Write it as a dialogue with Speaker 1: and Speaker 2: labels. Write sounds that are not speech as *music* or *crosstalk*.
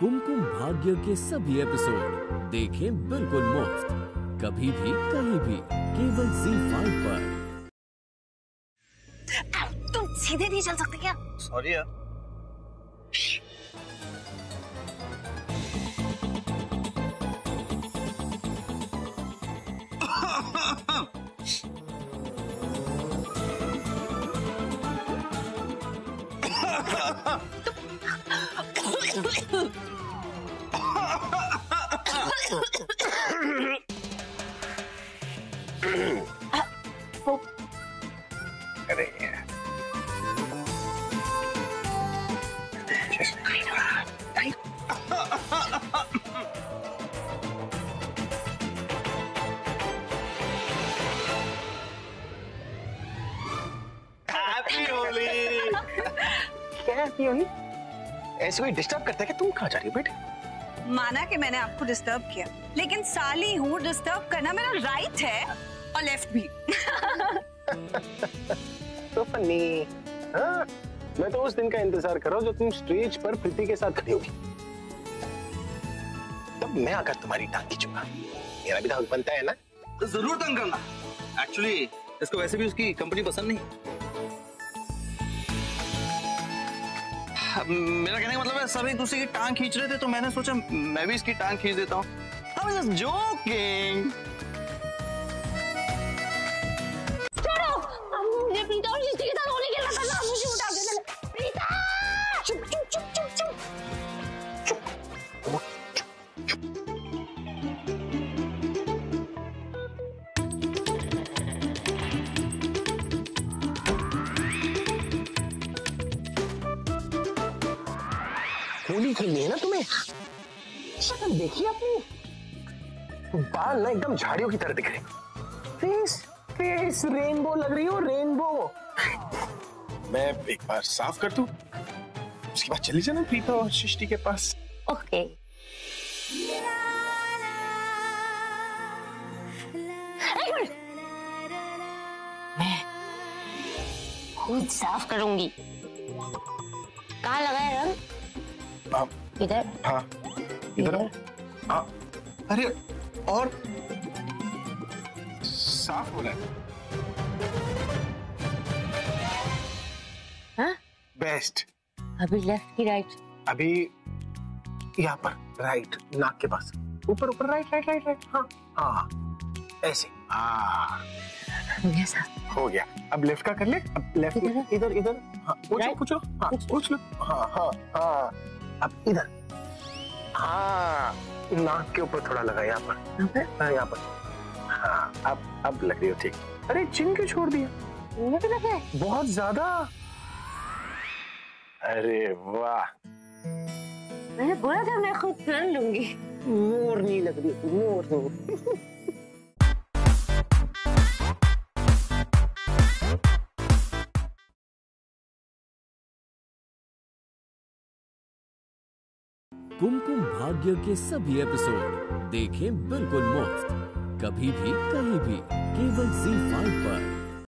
Speaker 1: कुमकुम भाग्य के सभी एपिसोड देखें बिल्कुल मुफ़्त। कभी भी कहीं भी केवल जी फाइव पर।
Speaker 2: तुम सीधे नहीं चल सकते क्या?
Speaker 3: सॉरी यार अरे हैप्पी होली क्या हैप्पी ऐसे कोई डिस्टर्ब करता है कि तुम कहाँ जा रही हो बेटे?
Speaker 2: माना कि मैंने आपको डिस्टर्ब किया। लेकिन साली हूँ डिस्टर्ब करना मेरा राइट है और लेफ़्ट भी। *laughs*
Speaker 3: तो फनी हाँ मैं तो उस दिन का इंतज़ार कर रहा हूँ जब तुम स्टेज पर प्रीति के साथ खड़ी होगी। तब मैं आकर तुम्हारी टांग खींचूँगा मेरा भी तो हक बनता है ना?
Speaker 4: तो ज़रूर तंग करना। एक्चुअली इसको वैसे भी उसकी कंपनी पसंद नहीं। मेरा कहने का मतलब है सब एक दूसरे की टांग खींच रहे थे तो मैंने सोचा मैं भी इसकी टांग खींच देता हूँ। I
Speaker 3: होली खेलनी है ना तुम्हें शक्ल देखिए अपनी बाल ना एकदम झाड़ियों की तरह दिख रहे फेस फेस रेनबो लग रही हो रेनबो मैं एक बार साफ़ कर दूँ? उसके बाद चली जाना प्रीता और सृष्टि के पास।
Speaker 5: ओके। एक मैं खुद साफ़ करूँगी। कहाँ लगा है रंग?
Speaker 3: हाँ।
Speaker 5: इधर।
Speaker 3: हाँ। इधर। हाँ। अरे और? साफ़ हो रहा है।
Speaker 5: हाँ?
Speaker 3: बेस्ट
Speaker 5: अभी लेफ़्ट की राइट
Speaker 3: अभी यहाँ पर राइट नाक के पास। ऊपर ऊपर राइट राइट राइट राइट हाँ। हाँ। ऐसे। हाँ।
Speaker 5: हो गया
Speaker 3: हो गया। अब लेफ़्ट का कर ले। अब लेफ़्ट
Speaker 5: इधर?
Speaker 3: इधर हाँ पूछो पूछो हाँ।
Speaker 5: पूछ
Speaker 3: लो। हाँ हाँ हाँ। अब इधर। हाँ नाक के ऊपर थोड़ा लगा यहाँ पर। हाँ यहाँ पर। हाँ अब अब लग रही हो ठीक। अरे चिन क्यों छोड़ दिया।
Speaker 5: भी लगा
Speaker 3: बहुत ज़्यादा। अरे वाह।
Speaker 5: मैंने बोला था मैं खुद कर लूँगी।
Speaker 3: मोर नहीं लग रही मोर *laughs*
Speaker 1: कुमकुम भाग्य के सभी एपिसोड देखें बिल्कुल मुफ़्त। कभी भी, कहीं भी, केवल जी फाइव पर।